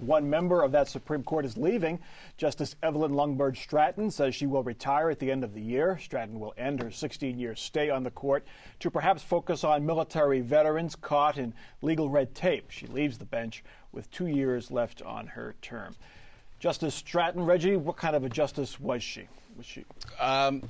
One member of that Supreme Court is leaving. Justice Evelyn Lundberg Stratton says she will retire at the end of the year. Stratton will end her 16 year stay on the court to perhaps focus on military veterans caught in legal red tape. She leaves the bench with two years left on her term. Justice Stratton, Reggie, what kind of a justice was she? Was she? Um,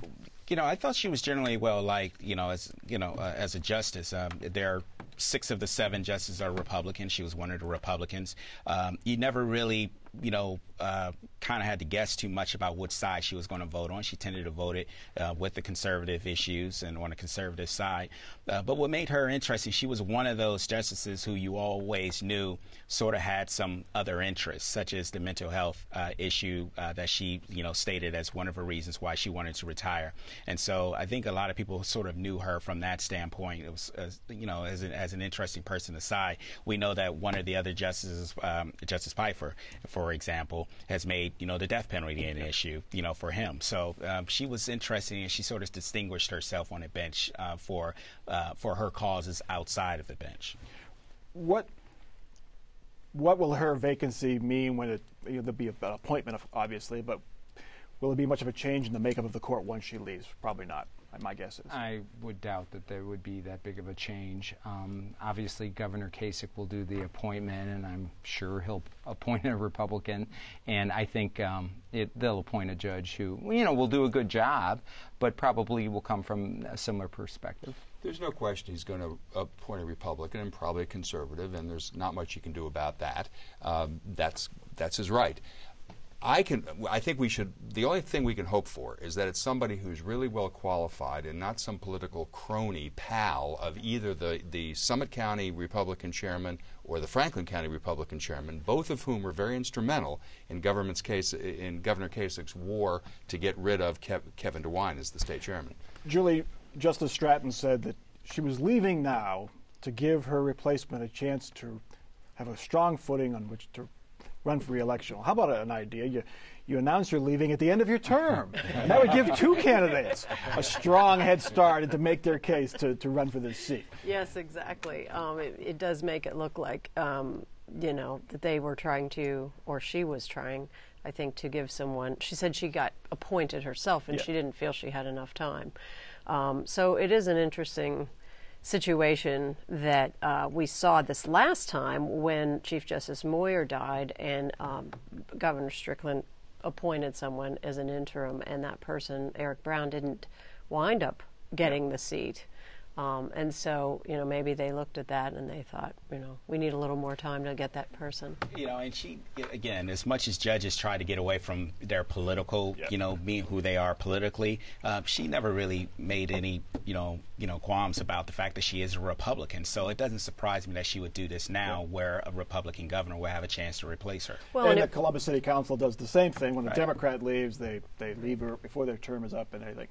you know, I thought she was generally well liked. You know, as you know, uh, as a justice, um, there six of the seven justices are Republicans. She was one of the Republicans. Um, you never really you know, uh, kind of had to guess too much about which side she was going to vote on. She tended to vote it uh, with the conservative issues and on the conservative side. Uh, but what made her interesting, she was one of those justices who you always knew sort of had some other interests, such as the mental health uh, issue uh, that she, you know, stated as one of her reasons why she wanted to retire. And so I think a lot of people sort of knew her from that standpoint. It was, you know, as an, as an interesting person aside. We know that one of the other justices, um, Justice Pfeifer, for for example, has made you know the death penalty an issue you know for him. So um, she was interesting, and she sort of distinguished herself on the bench uh, for uh, for her causes outside of the bench. What what will her vacancy mean when it you know, there'll be an appointment, obviously, but will it be much of a change in the makeup of the court once she leaves? Probably not my guess is. I would doubt that there would be that big of a change. Um, obviously, Governor Kasich will do the appointment, and I'm sure he'll appoint a Republican. And I think um, it, they'll appoint a judge who, you know, will do a good job, but probably will come from a similar perspective. There's no question he's going to appoint a Republican and probably a conservative, and there's not much you can do about that. Um, that's that's his right. I can. I think we should. The only thing we can hope for is that it's somebody who's really well qualified and not some political crony pal of either the the Summit County Republican chairman or the Franklin County Republican chairman, both of whom were very instrumental in government's case in Governor Kasich's war to get rid of Kev, Kevin DeWine as the state chairman. Julie, Justice Stratton said that she was leaving now to give her replacement a chance to have a strong footing on which to run for reelection. How about an idea? You, you announce you're leaving at the end of your term. And that would give two candidates a strong head start and to make their case to, to run for this seat. Yes, exactly. Um, it, it, does make it look like, um, you know, that they were trying to, or she was trying, I think, to give someone. She said she got appointed herself and yeah. she didn't feel she had enough time. Um, so it is an interesting situation that uh, we saw this last time when Chief Justice Moyer died and um, Governor Strickland appointed someone as an interim, and that person, Eric Brown, didn't wind up getting the seat. Um, and so, you know, maybe they looked at that and they thought, you know, we need a little more time to get that person. You know, and she, again, as much as judges try to get away from their political, yep. you know, being who they are politically, uh, she never really made any, you know, you know, qualms about the fact that she is a Republican. So it doesn't surprise me that she would do this now, yep. where a Republican governor will have a chance to replace her. Well, and, and the Columbus City Council does the same thing. When right. a Democrat leaves, they they leave her before their term is up and everything.